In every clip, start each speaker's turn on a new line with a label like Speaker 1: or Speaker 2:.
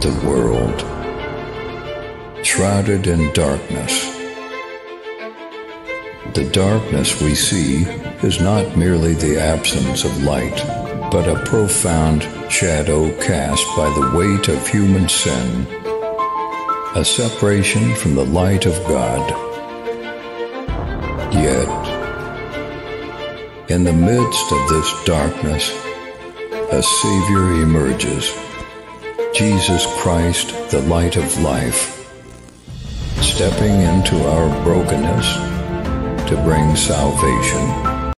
Speaker 1: the world. Shrouded in darkness. The darkness we see is not merely the absence of light, but a profound shadow cast by the weight of human sin, a separation from the light of God. Yet, in the midst of this darkness, a Savior emerges, Jesus Christ, the light of life, stepping into our brokenness to bring salvation.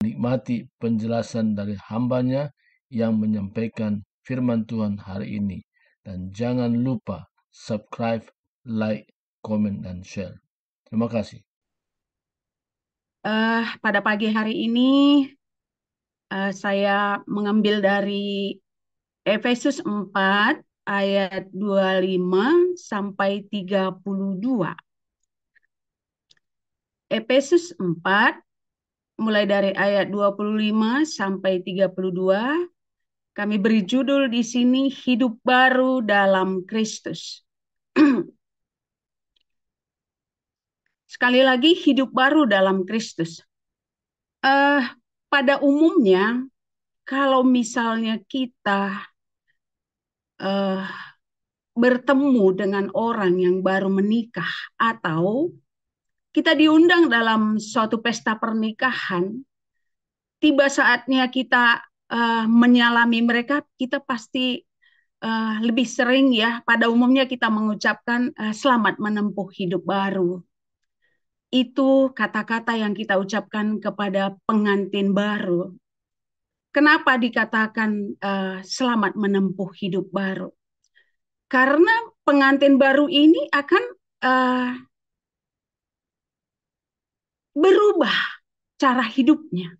Speaker 2: Nikmati penjelasan dari hambanya yang menyampaikan firman Tuhan hari ini. Dan jangan lupa subscribe, like, comment, dan share. Terima kasih.
Speaker 3: Uh, pada pagi hari ini uh, saya mengambil dari Efesus 4 ayat 25 sampai 32. Efesus 4 mulai dari ayat 25 sampai 32 kami beri judul di sini hidup baru dalam Kristus. Sekali lagi hidup baru dalam Kristus. Uh, pada umumnya kalau misalnya kita uh, bertemu dengan orang yang baru menikah atau kita diundang dalam suatu pesta pernikahan, tiba saatnya kita uh, menyalami mereka, kita pasti uh, lebih sering ya, pada umumnya kita mengucapkan uh, selamat menempuh hidup baru. Itu kata-kata yang kita ucapkan kepada pengantin baru. Kenapa dikatakan uh, selamat menempuh hidup baru? Karena pengantin baru ini akan uh, berubah cara hidupnya,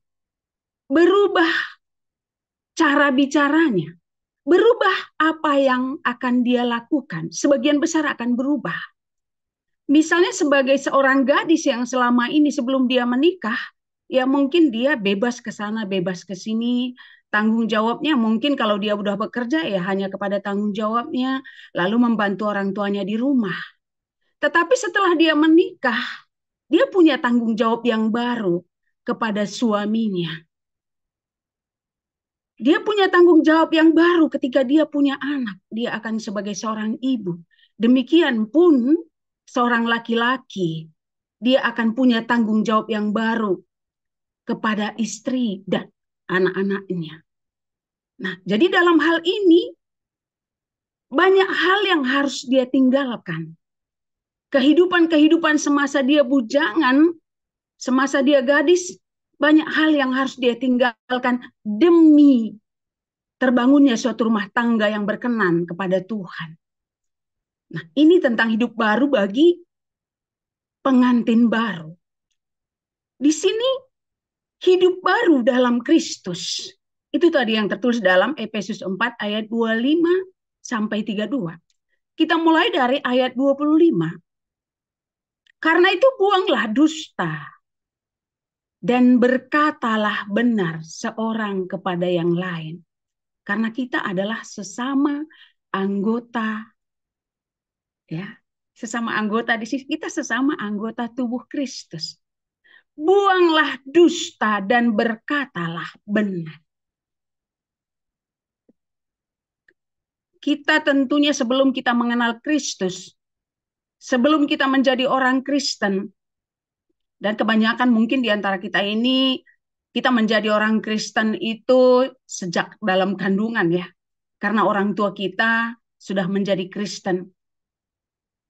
Speaker 3: berubah cara bicaranya, berubah apa yang akan dia lakukan. Sebagian besar akan berubah. Misalnya sebagai seorang gadis yang selama ini sebelum dia menikah, ya mungkin dia bebas ke sana, bebas ke sini, tanggung jawabnya mungkin kalau dia udah bekerja ya hanya kepada tanggung jawabnya, lalu membantu orang tuanya di rumah. Tetapi setelah dia menikah, dia punya tanggung jawab yang baru kepada suaminya. Dia punya tanggung jawab yang baru ketika dia punya anak. Dia akan sebagai seorang ibu. Demikian pun seorang laki-laki, dia akan punya tanggung jawab yang baru kepada istri dan anak-anaknya. Nah, jadi dalam hal ini banyak hal yang harus dia tinggalkan. Kehidupan-kehidupan semasa dia bujangan, semasa dia gadis, banyak hal yang harus dia tinggalkan demi terbangunnya suatu rumah tangga yang berkenan kepada Tuhan. Nah, ini tentang hidup baru bagi pengantin baru. Di sini hidup baru dalam Kristus. Itu tadi yang tertulis dalam Efesus 4 ayat 25 sampai 32. Kita mulai dari ayat 25. Karena itu buanglah dusta dan berkatalah benar seorang kepada yang lain. Karena kita adalah sesama anggota ya, sesama anggota di sini kita sesama anggota tubuh Kristus. Buanglah dusta dan berkatalah benar. Kita tentunya sebelum kita mengenal Kristus, sebelum kita menjadi orang Kristen, dan kebanyakan mungkin di antara kita ini kita menjadi orang Kristen itu sejak dalam kandungan ya. Karena orang tua kita sudah menjadi Kristen.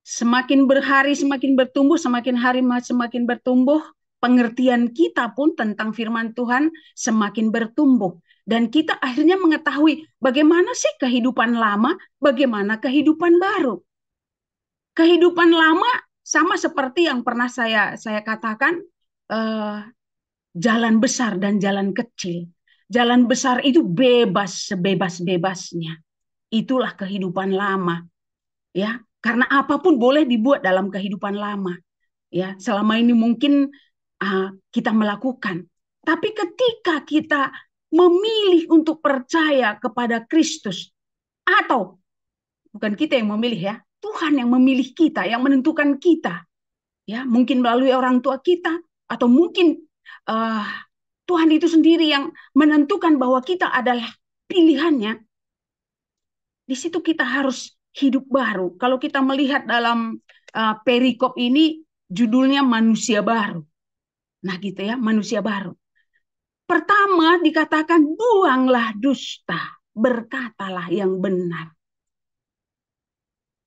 Speaker 3: Semakin berhari semakin bertumbuh, semakin hari semakin bertumbuh, pengertian kita pun tentang firman Tuhan semakin bertumbuh. Dan kita akhirnya mengetahui bagaimana sih kehidupan lama, bagaimana kehidupan baru. Kehidupan lama sama seperti yang pernah saya saya katakan uh, jalan besar dan jalan kecil. Jalan besar itu bebas sebebas-bebasnya. Itulah kehidupan lama. Ya, karena apa pun boleh dibuat dalam kehidupan lama. Ya, selama ini mungkin uh, kita melakukan. Tapi ketika kita memilih untuk percaya kepada Kristus atau Bukan kita yang memilih ya. Tuhan yang memilih kita, yang menentukan kita. Ya, mungkin melalui orang tua kita atau mungkin uh, Tuhan itu sendiri yang menentukan bahwa kita adalah pilihannya. Di situ kita harus hidup baru. Kalau kita melihat dalam uh, perikop ini judulnya manusia baru. Nah, gitu ya, manusia baru. Pertama dikatakan buanglah dusta, berkatalah yang benar.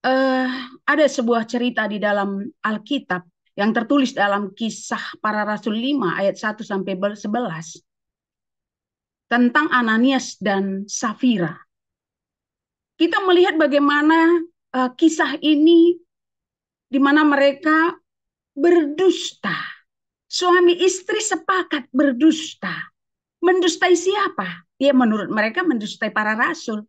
Speaker 3: Uh, ada sebuah cerita di dalam Alkitab yang tertulis dalam kisah para rasul 5 ayat 1 sampai 11 tentang Ananias dan Safira. Kita melihat bagaimana uh, kisah ini di mana mereka berdusta. Suami istri sepakat berdusta. Mendustai siapa? Ya menurut mereka mendustai para rasul.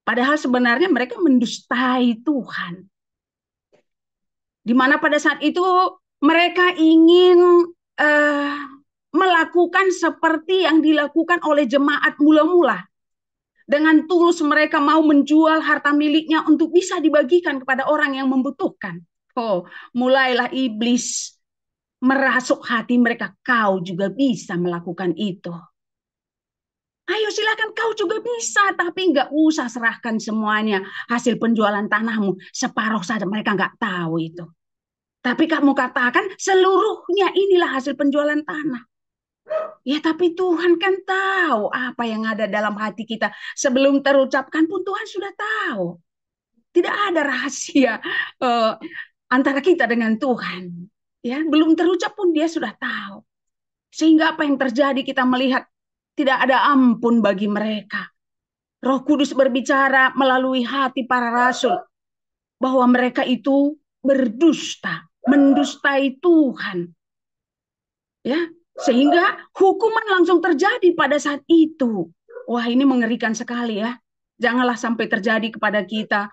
Speaker 3: Padahal sebenarnya mereka mendustai Tuhan. Di mana pada saat itu mereka ingin uh, melakukan seperti yang dilakukan oleh jemaat mula-mula. Dengan tulus mereka mau menjual harta miliknya untuk bisa dibagikan kepada orang yang membutuhkan. Oh, mulailah iblis merasuk hati mereka. Kau juga bisa melakukan itu. Ayo silakan kau juga bisa, tapi nggak usah serahkan semuanya hasil penjualan tanahmu. Separuh saja mereka nggak tahu itu. Tapi kamu katakan seluruhnya inilah hasil penjualan tanah. Ya tapi Tuhan kan tahu apa yang ada dalam hati kita. Sebelum terucapkan pun Tuhan sudah tahu. Tidak ada rahasia uh, antara kita dengan Tuhan. Ya, belum terucap pun dia sudah tahu. Sehingga apa yang terjadi kita melihat tidak ada ampun bagi mereka. Roh Kudus berbicara melalui hati para rasul bahwa mereka itu berdusta, mendustai Tuhan. Ya, sehingga hukuman langsung terjadi pada saat itu. Wah, ini mengerikan sekali ya. Janganlah sampai terjadi kepada kita.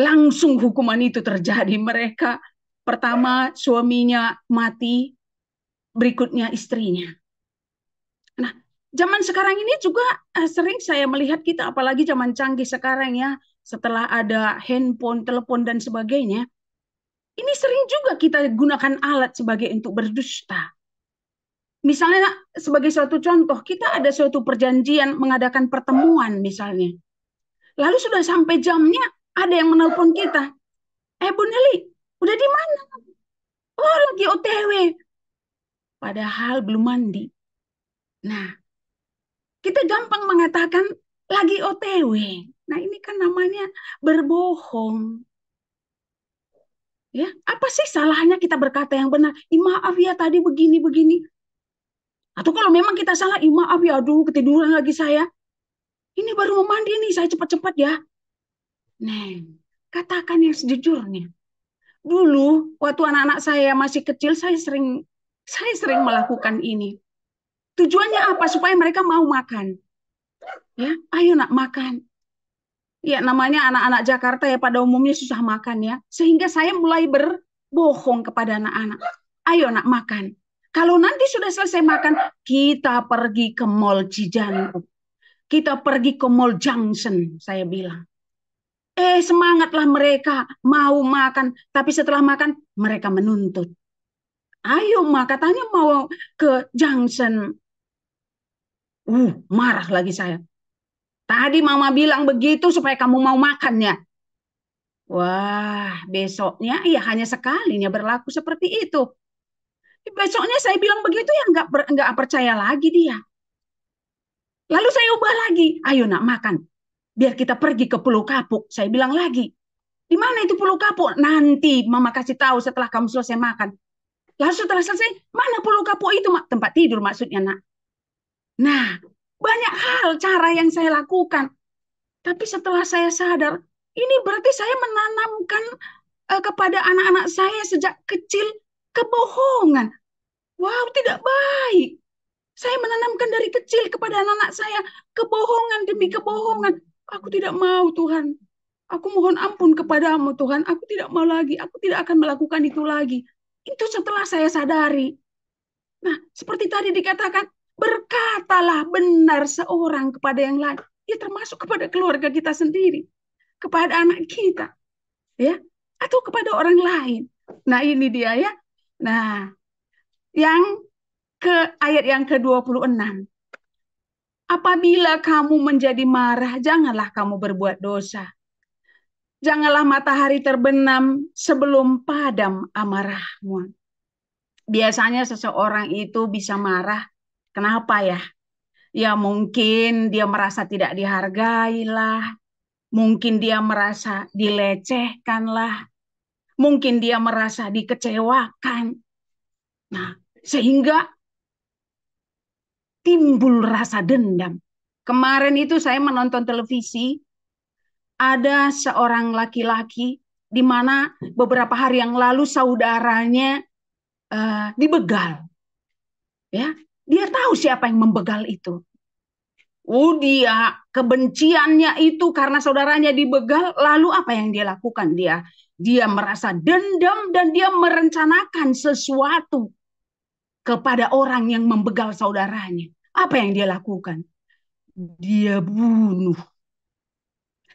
Speaker 3: Langsung hukuman itu terjadi mereka. Pertama suaminya mati, berikutnya istrinya. Zaman sekarang ini juga uh, sering saya melihat kita, apalagi zaman canggih sekarang ya, setelah ada handphone, telepon dan sebagainya, ini sering juga kita gunakan alat sebagai untuk berdusta. Misalnya sebagai suatu contoh, kita ada suatu perjanjian mengadakan pertemuan misalnya. Lalu sudah sampai jamnya, ada yang menelpon kita. Eh Bu Nelly, udah di mana? Oh lagi OTW. Padahal belum mandi. Nah, kita gampang mengatakan lagi OTW. Nah, ini kan namanya berbohong. Ya, apa sih salahnya kita berkata yang benar? Ih, maaf ya tadi begini begini. Atau kalau memang kita salah, Ih, maaf ya, aduh ketiduran lagi saya. Ini baru mau mandi nih, saya cepat-cepat ya. Neng, katakan yang sejujurnya. Dulu waktu anak-anak saya masih kecil, saya sering saya sering melakukan ini. Tujuannya apa? Supaya mereka mau makan. Ya, ayo nak makan. Ya, namanya anak-anak Jakarta ya pada umumnya susah makan ya. Sehingga saya mulai berbohong kepada anak-anak. Ayo nak makan. Kalau nanti sudah selesai makan, kita pergi ke Mall Cijantung. Kita pergi ke Mall Junction, saya bilang. Eh, semangatlah mereka mau makan, tapi setelah makan mereka menuntut. Ayo, mak katanya mau ke Junction Uh, marah lagi saya. Tadi mama bilang begitu supaya kamu mau makan ya. Wah, besoknya ya hanya sekalinya berlaku seperti itu. Besoknya saya bilang begitu ya nggak nggak percaya lagi dia. Lalu saya ubah lagi, ayo nak makan. Biar kita pergi ke Pulau Kapuk. Saya bilang lagi, di mana itu Pulau Kapuk? Nanti mama kasih tahu setelah kamu selesai makan. Lalu setelah selesai, mana Pulau Kapuk itu? Tempat tidur maksudnya nak. Nah, banyak hal cara yang saya lakukan. Tapi setelah saya sadar, ini berarti saya menanamkan uh, kepada anak-anak saya sejak kecil kebohongan. Wow, tidak baik. Saya menanamkan dari kecil kepada anak-anak saya kebohongan demi kebohongan. Aku tidak mau, Tuhan. Aku mohon ampun kepadamu, Tuhan. Aku tidak mau lagi. Aku tidak akan melakukan itu lagi. Itu setelah saya sadari. Nah, seperti tadi dikatakan, Berkatalah benar seorang kepada yang lain. Ya termasuk kepada keluarga kita sendiri. kepada anak kita, ya, atau kepada orang lain. Nah, ini dia ya. Nah, yang ke ayat yang ke-26. Apabila kamu menjadi marah, janganlah kamu berbuat dosa. Janganlah matahari terbenam sebelum padam amarahmu. Biasanya seseorang itu bisa marah. Kenapa ya? Ya mungkin dia merasa tidak dihargai lah. Mungkin dia merasa dilecehkan lah. Mungkin dia merasa dikecewakan. Nah, sehingga timbul rasa dendam. Kemarin itu saya menonton televisi, ada seorang laki-laki di mana beberapa hari yang lalu saudaranya uh, dibegal. Ya, dia tahu siapa yang membegal itu. Oh dia kebenciannya itu karena saudaranya dibegal, lalu apa yang dia lakukan? Dia dia merasa dendam dan dia merencanakan sesuatu kepada orang yang membegal saudaranya. Apa yang dia lakukan? Dia bunuh.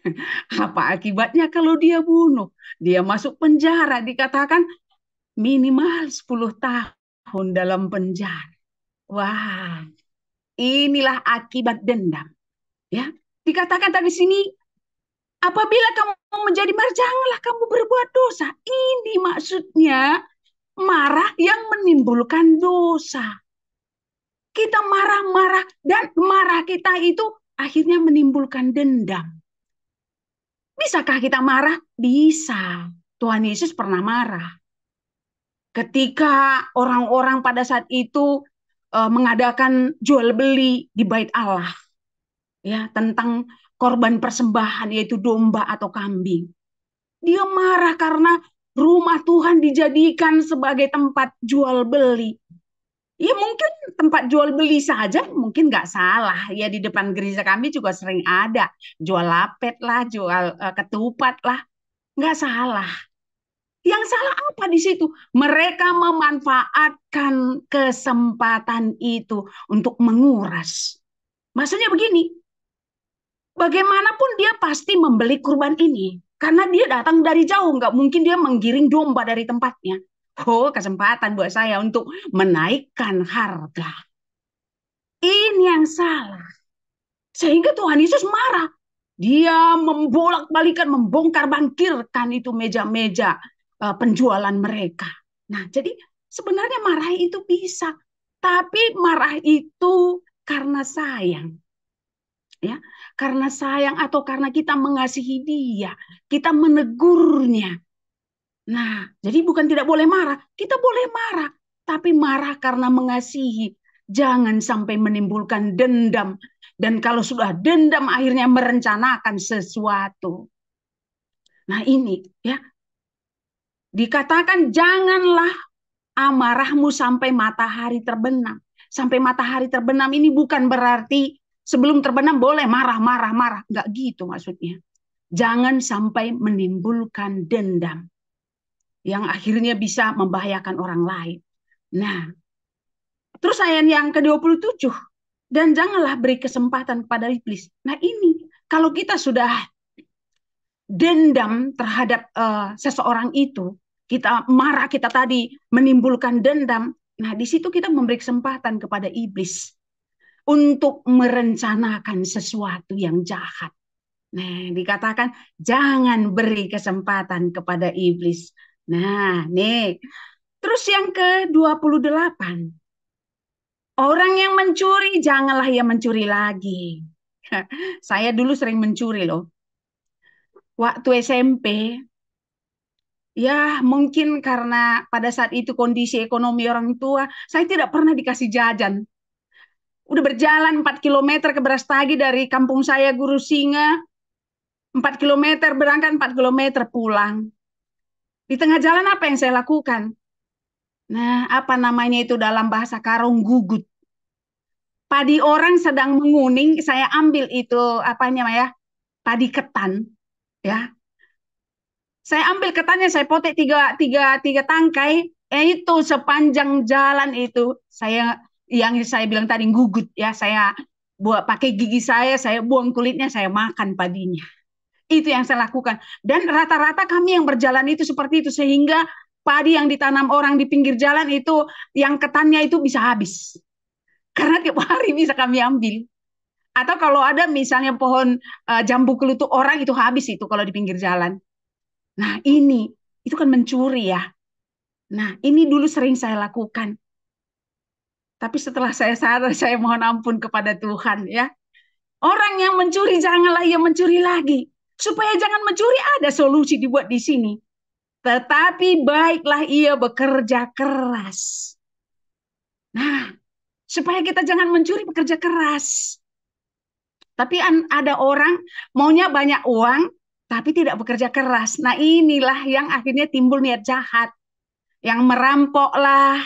Speaker 3: Apa akibatnya kalau dia bunuh? Dia masuk penjara, dikatakan minimal 10 tahun dalam penjara. Wah, inilah akibat dendam. Ya, dikatakan tadi sini apabila kamu menjadi marah janganlah kamu berbuat dosa. Ini maksudnya marah yang menimbulkan dosa. Kita marah-marah dan marah kita itu akhirnya menimbulkan dendam. Bisakah kita marah? Bisa. Tuhan Yesus pernah marah. Ketika orang-orang pada saat itu uh, mengadakan jual beli di bait Allah. Ya, tentang korban persembahan yaitu domba atau kambing. Dia marah karena rumah Tuhan dijadikan sebagai tempat jual beli. Ya mungkin tempat jual beli saja mungkin nggak salah. Ya di depan gereja kami juga sering ada jual lapet lah, jual uh, ketupat lah, nggak salah. Yang salah apa di situ? Mereka memanfaatkan kesempatan itu untuk menguras. Maksudnya begini, bagaimanapun dia pasti membeli kurban ini. Karena dia datang dari jauh, nggak mungkin dia menggiring domba dari tempatnya. Oh, kesempatan buat saya untuk menaikkan harga. Ini yang salah. Sehingga Tuhan Yesus marah. Dia membolak-balikan, membongkar bangkirkan itu meja-meja uh, penjualan mereka. Nah, jadi sebenarnya marah itu bisa, tapi marah itu karena sayang. Ya, karena sayang atau karena kita mengasihi dia, kita menegurnya. Nah, jadi bukan tidak boleh marah, kita boleh marah, tapi marah karena mengasihi. Jangan sampai menimbulkan dendam. Dan kalau sudah dendam akhirnya merencanakan sesuatu. Nah ini ya. Dikatakan janganlah amarahmu sampai matahari terbenam. Sampai matahari terbenam ini bukan berarti Sebelum terbenam boleh marah, marah, marah. Enggak gitu maksudnya. Jangan sampai menimbulkan dendam. Yang akhirnya bisa membahayakan orang lain. Nah, terus ayat yang ke-27. Dan janganlah beri kesempatan kepada iblis. Nah ini, kalau kita sudah dendam terhadap uh, seseorang itu, kita marah, kita tadi menimbulkan dendam. Nah, di situ kita memberi kesempatan kepada iblis untuk merencanakan sesuatu yang jahat. Nah, dikatakan jangan beri kesempatan kepada iblis. Nah, nih. Terus yang ke-28. Orang yang mencuri janganlah ia mencuri lagi. Saya dulu sering mencuri loh. Waktu SMP Ya, mungkin karena pada saat itu kondisi ekonomi orang tua, saya tidak pernah dikasih jajan udah berjalan 4 km ke Brastagi dari kampung saya Guru Singa. 4 km berangkat 4 km pulang. Di tengah jalan apa yang saya lakukan? Nah, apa namanya itu dalam bahasa Karong gugut. Padi orang sedang menguning, saya ambil itu apanya ya? Padi ketan, ya. Saya ambil ketannya, saya potek tiga, tiga, tiga tangkai, eh itu sepanjang jalan itu saya yang saya bilang tadi gugut ya saya buat pakai gigi saya saya buang kulitnya saya makan padinya Itu yang saya lakukan. Dan rata-rata kami yang berjalan itu seperti itu sehingga padi yang ditanam orang di pinggir jalan itu yang ketannya itu bisa habis. Karena tiap hari bisa kami ambil. Atau kalau ada misalnya pohon uh, jambu kelutuk orang itu habis itu kalau di pinggir jalan. Nah ini, itu kan mencuri ya. Nah ini dulu sering saya lakukan. Tapi setelah saya sadar, saya mohon ampun kepada Tuhan ya. Orang yang mencuri janganlah ia mencuri lagi. Supaya jangan mencuri ada solusi dibuat di sini. Tetapi baiklah ia bekerja keras. Nah, supaya kita jangan mencuri bekerja keras. Tapi ada orang maunya banyak uang, tapi tidak bekerja keras. Nah inilah yang akhirnya timbul niat jahat. Yang merampok lah,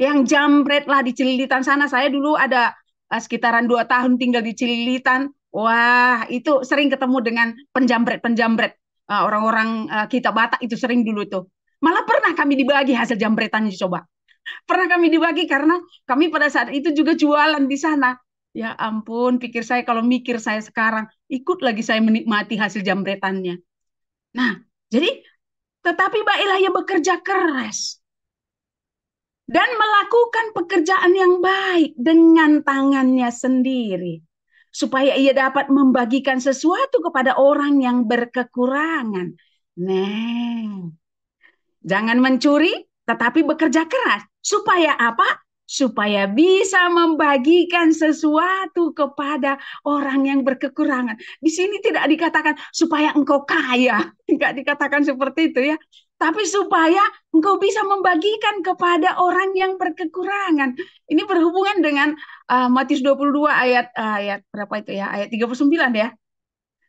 Speaker 3: yang jambret lah di Cililitan sana. Saya dulu ada uh, sekitaran dua tahun tinggal di Cililitan. Wah, itu sering ketemu dengan penjambret-penjambret. Uh, orang-orang uh, kita Batak itu sering dulu tuh. Malah pernah kami dibagi hasil jambretannya coba. Pernah kami dibagi karena kami pada saat itu juga jualan di sana. Ya ampun, pikir saya kalau mikir saya sekarang, ikut lagi saya menikmati hasil jambretannya. Nah, jadi tetapi baiklah ia bekerja keras dan melakukan pekerjaan yang baik dengan tangannya sendiri supaya ia dapat membagikan sesuatu kepada orang yang berkekurangan. Nah, jangan mencuri tetapi bekerja keras supaya apa? Supaya bisa membagikan sesuatu kepada orang yang berkekurangan. Di sini tidak dikatakan supaya engkau kaya, tidak dikatakan seperti itu ya tapi supaya engkau bisa membagikan kepada orang yang berkekurangan. Ini berhubungan dengan uh, Matius 22 ayat uh, ayat berapa itu ya? Ayat 39 ya.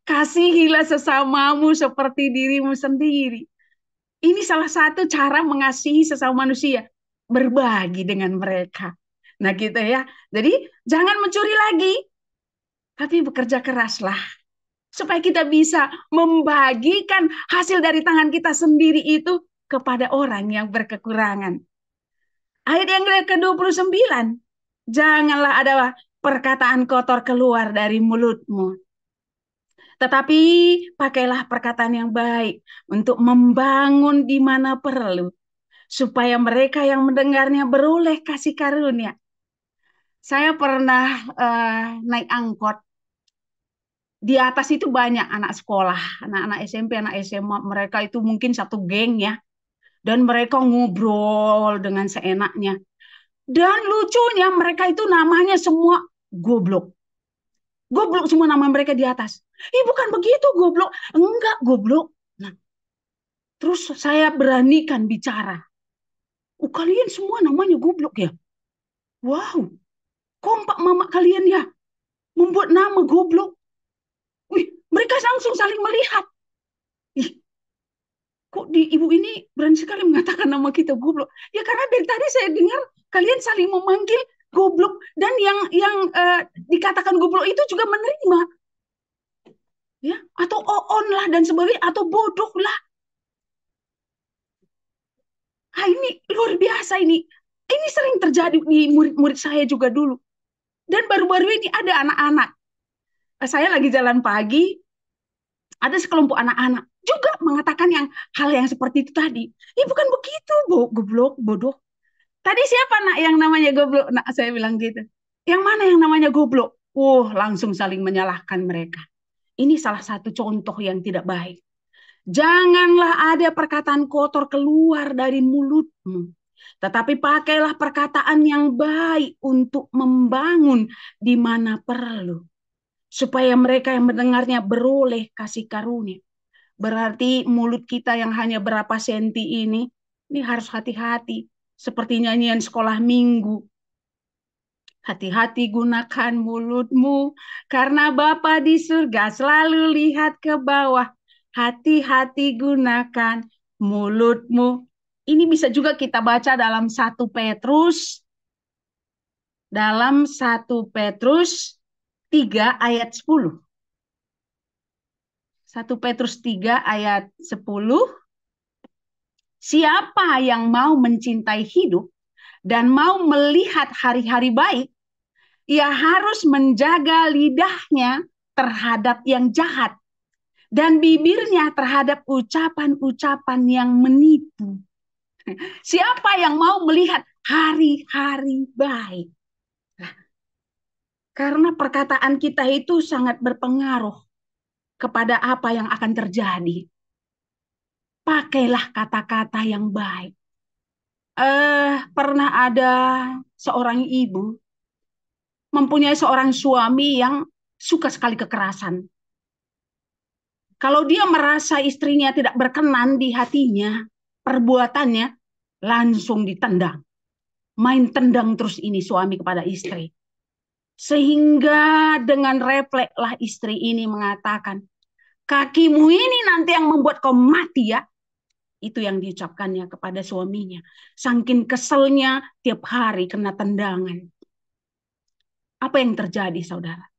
Speaker 3: Kasihilah sesamamu seperti dirimu sendiri. Ini salah satu cara mengasihi sesama manusia, berbagi dengan mereka. Nah gitu ya. Jadi jangan mencuri lagi, tapi bekerja keraslah supaya kita bisa membagikan hasil dari tangan kita sendiri itu kepada orang yang berkekurangan. Ayat yang ke-29, janganlah ada perkataan kotor keluar dari mulutmu. Tetapi pakailah perkataan yang baik untuk membangun di mana perlu, supaya mereka yang mendengarnya beroleh kasih karunia. Saya pernah uh, naik angkot di atas itu banyak anak sekolah, anak-anak SMP, anak SMA, mereka itu mungkin satu geng ya. Dan mereka ngobrol dengan seenaknya. Dan lucunya mereka itu namanya semua goblok. Goblok semua nama mereka di atas. Ih bukan begitu goblok. Enggak goblok. Nah, terus saya beranikan bicara. Oh, kalian semua namanya goblok ya? Wow, kompak mama kalian ya. Membuat nama goblok. Wih, mereka langsung saling melihat. Ih, kok di ibu ini berani sekali mengatakan nama kita goblok? Ya karena dari tadi saya dengar kalian saling memanggil goblok dan yang yang uh, dikatakan goblok itu juga menerima. Ya, atau on lah dan sebagainya atau bodoh lah. Ini luar biasa ini. Ini sering terjadi di murid-murid saya juga dulu. Dan baru-baru ini ada anak-anak saya lagi jalan pagi, ada sekelompok anak-anak juga mengatakan yang hal yang seperti itu tadi. Ya bukan begitu, bo goblok, bodoh. Tadi siapa nak yang namanya goblok? Nak saya bilang gitu. Yang mana yang namanya goblok? Uh, langsung saling menyalahkan mereka. Ini salah satu contoh yang tidak baik. Janganlah ada perkataan kotor keluar dari mulutmu. Tetapi pakailah perkataan yang baik untuk membangun di mana perlu supaya mereka yang mendengarnya beroleh kasih karunia. Berarti mulut kita yang hanya berapa senti ini, ini harus hati-hati. Seperti nyanyian sekolah minggu. Hati-hati gunakan mulutmu, karena Bapa di surga selalu lihat ke bawah. Hati-hati gunakan mulutmu. Ini bisa juga kita baca dalam satu Petrus. Dalam satu Petrus 3 ayat 10. 1 Petrus 3 ayat 10. Siapa yang mau mencintai hidup dan mau melihat hari-hari baik, ia harus menjaga lidahnya terhadap yang jahat dan bibirnya terhadap ucapan-ucapan yang menipu. Siapa yang mau melihat hari-hari baik? Karena perkataan kita itu sangat berpengaruh kepada apa yang akan terjadi. Pakailah kata-kata yang baik. Eh, pernah ada seorang ibu mempunyai seorang suami yang suka sekali kekerasan. Kalau dia merasa istrinya tidak berkenan di hatinya, perbuatannya langsung ditendang. Main tendang terus ini suami kepada istri. Sehingga dengan reflekslah istri ini mengatakan, kakimu ini nanti yang membuat kau mati ya. Itu yang diucapkannya kepada suaminya. Sangkin keselnya tiap hari kena tendangan. Apa yang terjadi saudara?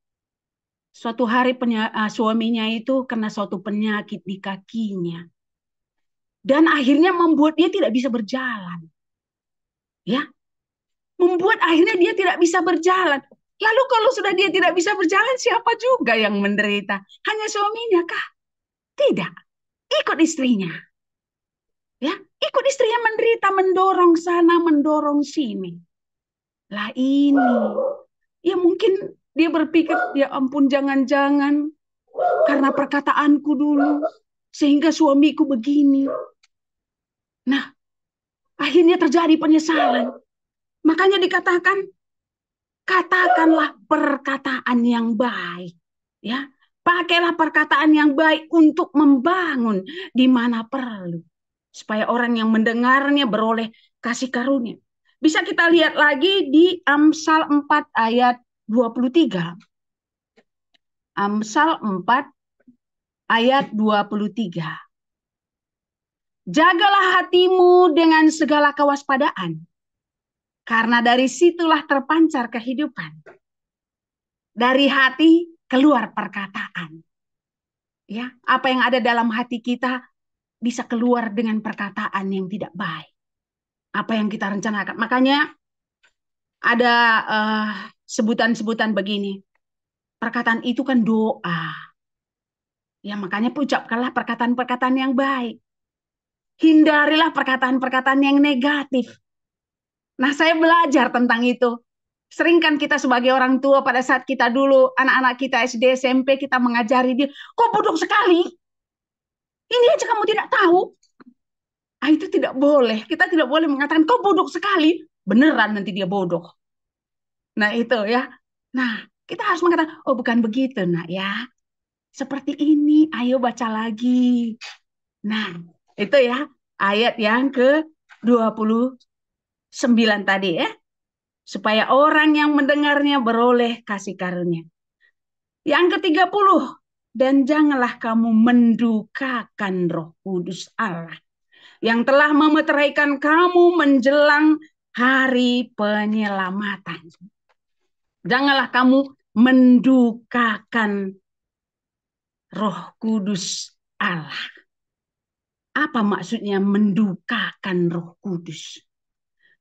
Speaker 3: Suatu hari penya, uh, suaminya itu kena suatu penyakit di kakinya. Dan akhirnya membuat dia tidak bisa berjalan. Ya, membuat akhirnya dia tidak bisa berjalan. Lalu kalau sudah dia tidak bisa berjalan, siapa juga yang menderita? Hanya suaminya kah? Tidak. Ikut istrinya. Ya, ikut istrinya menderita, mendorong sana, mendorong sini. Lah ini, ya mungkin dia berpikir, ya ampun jangan-jangan karena perkataanku dulu sehingga suamiku begini. Nah, akhirnya terjadi penyesalan. Makanya dikatakan katakanlah perkataan yang baik, ya. Pakailah perkataan yang baik untuk membangun di mana perlu supaya orang yang mendengarnya beroleh kasih karunia. Bisa kita lihat lagi di Amsal 4 ayat 23. Amsal 4 ayat 23. Jagalah hatimu dengan segala kewaspadaan, karena dari situlah terpancar kehidupan. Dari hati keluar perkataan. Ya, apa yang ada dalam hati kita bisa keluar dengan perkataan yang tidak baik. Apa yang kita rencanakan. Makanya ada uh, sebutan-sebutan begini. Perkataan itu kan doa. Ya makanya ucapkanlah perkataan-perkataan yang baik. Hindarilah perkataan-perkataan yang negatif. Nah saya belajar tentang itu. Sering kan kita sebagai orang tua pada saat kita dulu, anak-anak kita SD, SMP, kita mengajari dia, kok bodoh sekali? Ini aja kamu tidak tahu. Ah, itu tidak boleh. Kita tidak boleh mengatakan, kok bodoh sekali. Beneran nanti dia bodoh. Nah, itu ya. Nah, kita harus mengatakan, oh bukan begitu, nak ya. Seperti ini, ayo baca lagi. Nah, itu ya ayat yang ke-29 tadi ya. Supaya orang yang mendengarnya beroleh kasih karunia. Yang ke-30, dan janganlah kamu mendukakan roh kudus Allah. Yang telah memeteraikan kamu menjelang hari penyelamatan. Janganlah kamu mendukakan roh kudus Allah. Apa maksudnya mendukakan roh kudus?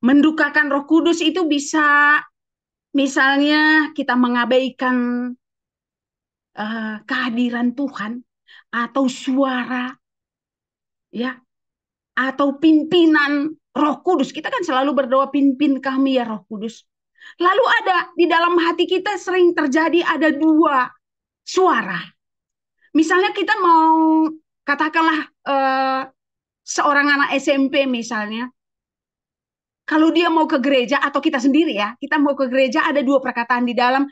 Speaker 3: Mendukakan roh kudus itu bisa misalnya kita mengabaikan uh, kehadiran Tuhan atau suara ya atau pimpinan Roh Kudus. Kita kan selalu berdoa pimpin kami ya Roh Kudus. Lalu ada di dalam hati kita sering terjadi ada dua suara. Misalnya kita mau katakanlah uh, seorang anak SMP misalnya, kalau dia mau ke gereja atau kita sendiri ya, kita mau ke gereja ada dua perkataan di dalam.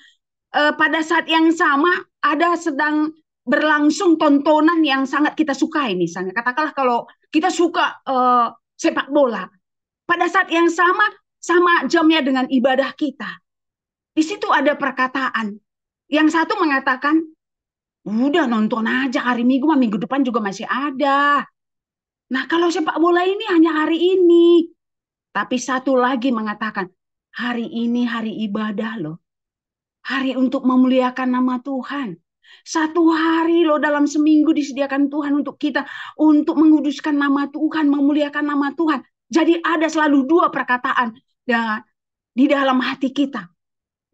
Speaker 3: Uh, pada saat yang sama ada sedang berlangsung tontonan yang sangat kita sukai misalnya. Katakanlah kalau kita suka uh, sepak bola, pada saat yang sama sama jamnya dengan ibadah kita. Di situ ada perkataan. Yang satu mengatakan, udah nonton aja hari minggu, mah minggu depan juga masih ada. Nah kalau sepak bola ini hanya hari ini. Tapi satu lagi mengatakan, hari ini hari ibadah loh. Hari untuk memuliakan nama Tuhan. Satu hari loh dalam seminggu disediakan Tuhan untuk kita. Untuk menguduskan nama Tuhan, memuliakan nama Tuhan. Jadi ada selalu dua perkataan di dalam hati kita.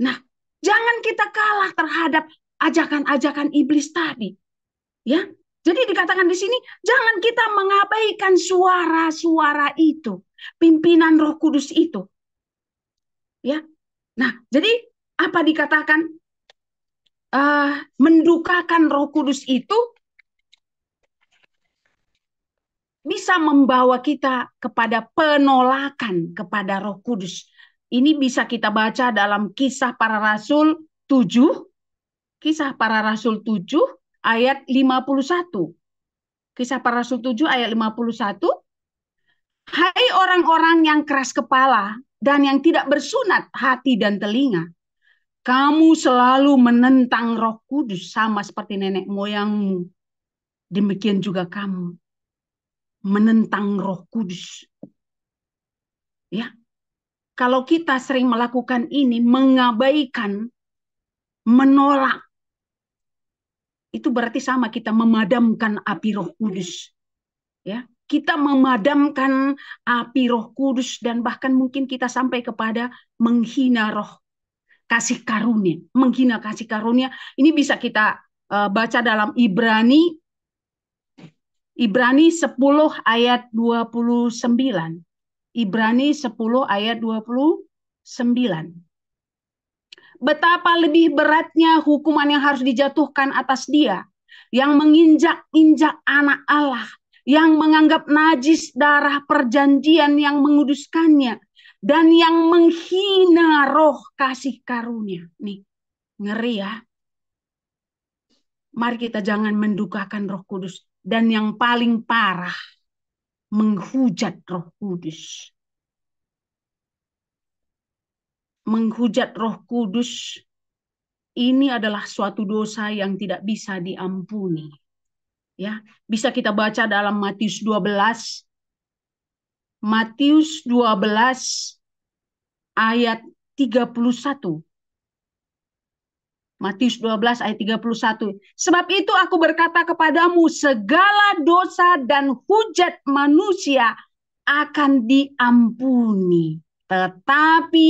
Speaker 3: Nah, jangan kita kalah terhadap ajakan-ajakan iblis tadi. Ya, Jadi dikatakan di sini, jangan kita mengabaikan suara-suara itu, pimpinan Roh Kudus itu. Ya. Nah, jadi apa dikatakan uh, mendukakan Roh Kudus itu bisa membawa kita kepada penolakan kepada Roh Kudus. Ini bisa kita baca dalam Kisah Para Rasul 7, Kisah Para Rasul 7 ayat 51. Kisah para Rasul 7 ayat 51. Hai orang-orang yang keras kepala dan yang tidak bersunat hati dan telinga. Kamu selalu menentang roh kudus sama seperti nenek moyangmu. Demikian juga kamu. Menentang roh kudus. Ya, kalau kita sering melakukan ini, mengabaikan, menolak itu berarti sama kita memadamkan api Roh Kudus. Ya, kita memadamkan api Roh Kudus dan bahkan mungkin kita sampai kepada menghina roh kasih karunia, menghina kasih karunia. Ini bisa kita uh, baca dalam Ibrani Ibrani 10 ayat 29. Ibrani 10 ayat 29 betapa lebih beratnya hukuman yang harus dijatuhkan atas dia yang menginjak-injak anak Allah, yang menganggap najis darah perjanjian yang menguduskannya, dan yang menghina roh kasih karunia. Nih, ngeri ya. Mari kita jangan mendukakan roh kudus. Dan yang paling parah, menghujat roh kudus. menghujat Roh Kudus ini adalah suatu dosa yang tidak bisa diampuni. Ya, bisa kita baca dalam Matius 12 Matius 12 ayat 31. Matius 12 ayat 31. Sebab itu aku berkata kepadamu segala dosa dan hujat manusia akan diampuni. Tetapi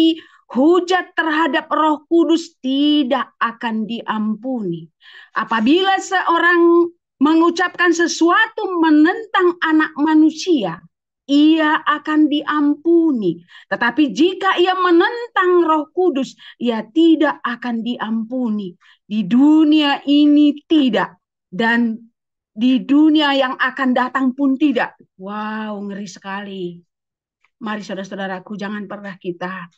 Speaker 3: hujat terhadap Roh Kudus tidak akan diampuni. Apabila seorang mengucapkan sesuatu menentang anak manusia, ia akan diampuni. Tetapi jika ia menentang Roh Kudus, ia tidak akan diampuni. Di dunia ini tidak dan di dunia yang akan datang pun tidak. Wow, ngeri sekali. Mari saudara-saudaraku jangan pernah kita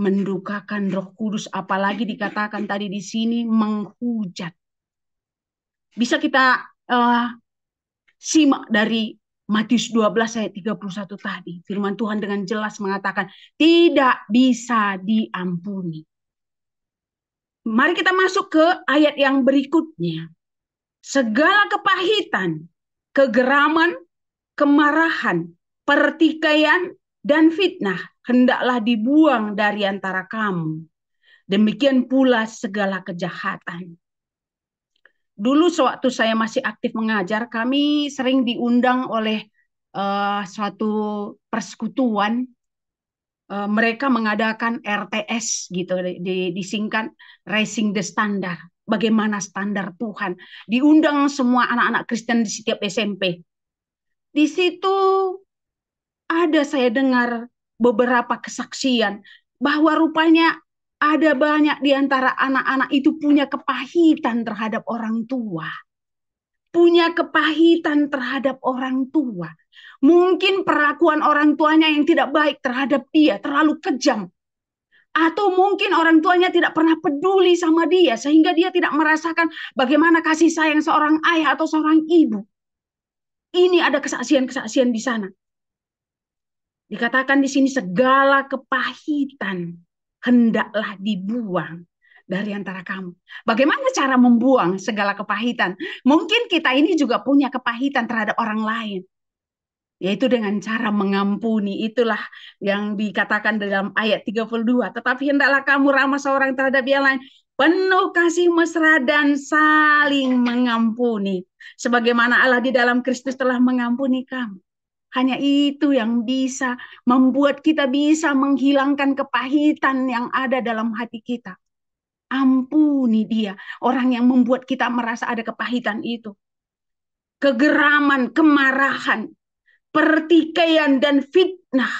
Speaker 3: mendukakan Roh Kudus apalagi dikatakan tadi di sini menghujat. Bisa kita uh, simak dari Matius 12 ayat 31 tadi. Firman Tuhan dengan jelas mengatakan tidak bisa diampuni. Mari kita masuk ke ayat yang berikutnya. Segala kepahitan, kegeraman, kemarahan, pertikaian dan fitnah hendaklah dibuang dari antara kamu. Demikian pula segala kejahatan. Dulu sewaktu saya masih aktif mengajar, kami sering diundang oleh uh, suatu persekutuan. Uh, mereka mengadakan RTS gitu, di, disingkat Racing the Standard. Bagaimana standar Tuhan. Diundang semua anak-anak Kristen di setiap SMP. Di situ ada saya dengar beberapa kesaksian bahwa rupanya ada banyak di antara anak-anak itu punya kepahitan terhadap orang tua. Punya kepahitan terhadap orang tua. Mungkin perlakuan orang tuanya yang tidak baik terhadap dia, terlalu kejam. Atau mungkin orang tuanya tidak pernah peduli sama dia, sehingga dia tidak merasakan bagaimana kasih sayang seorang ayah atau seorang ibu. Ini ada kesaksian-kesaksian di sana. Dikatakan di sini segala kepahitan hendaklah dibuang dari antara kamu. Bagaimana cara membuang segala kepahitan? Mungkin kita ini juga punya kepahitan terhadap orang lain. Yaitu dengan cara mengampuni. Itulah yang dikatakan dalam ayat 32. Tetapi hendaklah kamu ramah seorang terhadap yang lain. Penuh kasih mesra dan saling mengampuni. Sebagaimana Allah di dalam Kristus telah mengampuni kamu. Hanya itu yang bisa membuat kita bisa menghilangkan kepahitan yang ada dalam hati kita. Ampuni dia, orang yang membuat kita merasa ada kepahitan itu. kegeraman, kemarahan, pertikaian dan fitnah.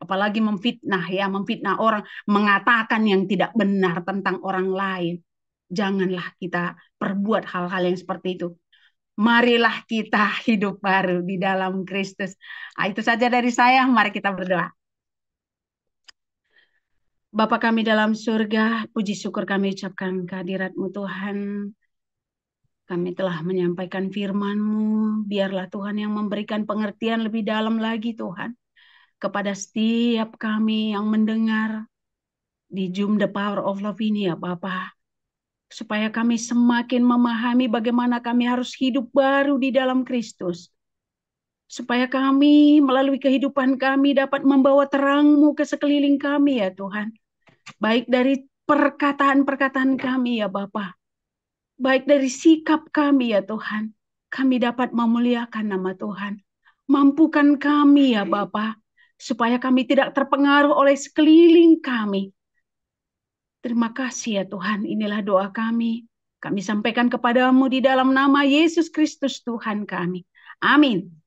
Speaker 3: Apalagi memfitnah ya, memfitnah orang, mengatakan yang tidak benar tentang orang lain. Janganlah kita perbuat hal-hal yang seperti itu. Marilah kita hidup baru di dalam Kristus. Nah, itu saja dari saya. Mari kita berdoa. Bapa kami dalam surga, puji syukur kami ucapkan kehadiratmu Tuhan. Kami telah menyampaikan firman-Mu. Biarlah Tuhan yang memberikan pengertian lebih dalam lagi Tuhan. Kepada setiap kami yang mendengar di Zoom The Power of Love ini ya Bapak. Supaya kami semakin memahami bagaimana kami harus hidup baru di dalam Kristus. Supaya kami melalui kehidupan kami dapat membawa terang-Mu ke sekeliling kami ya Tuhan baik dari perkataan-perkataan kami ya Bapa, baik dari sikap kami ya Tuhan, kami dapat memuliakan nama Tuhan. Mampukan kami ya Bapa, supaya kami tidak terpengaruh oleh sekeliling kami. Terima kasih ya Tuhan, inilah doa kami. Kami sampaikan kepadamu di dalam nama Yesus Kristus Tuhan kami. Amin.